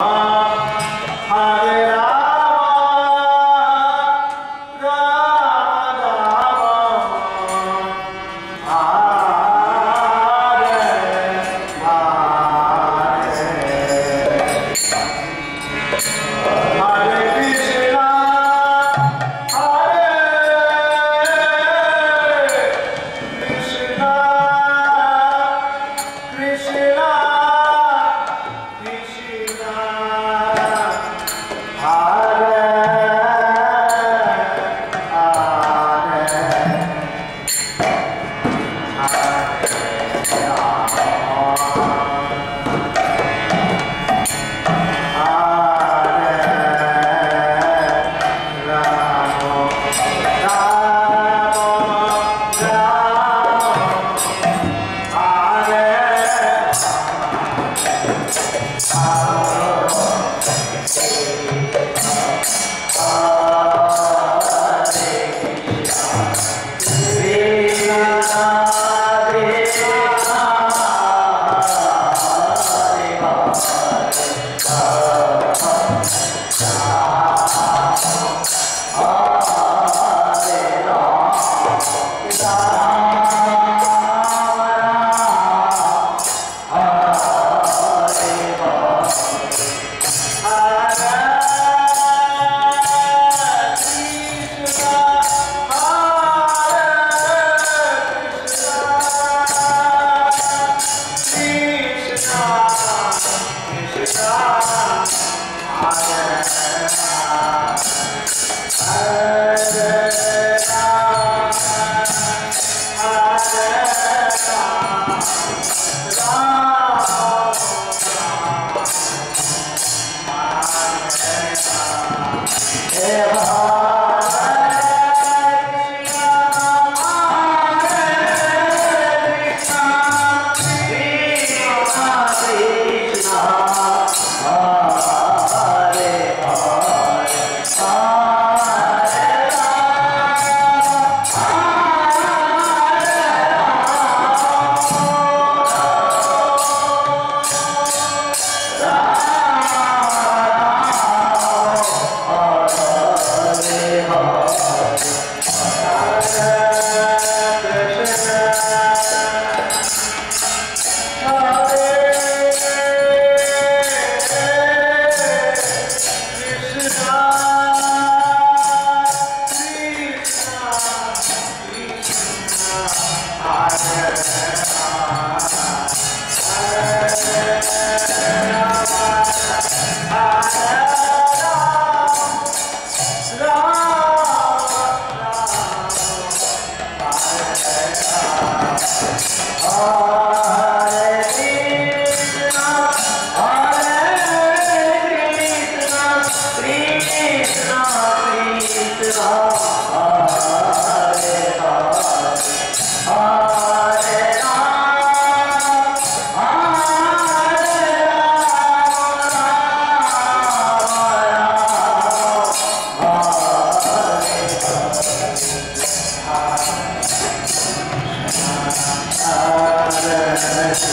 Ah!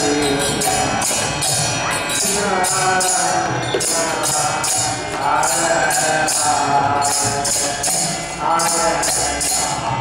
I am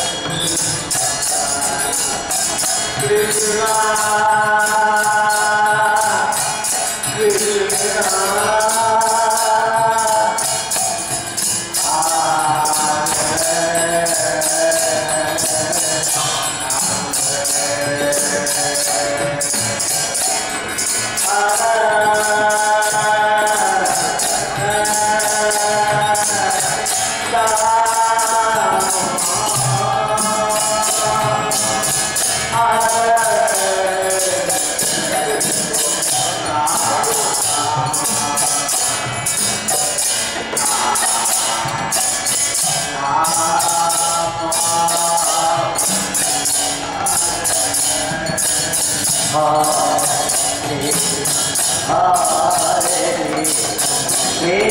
Krishna Hare Hare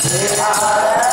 Krishna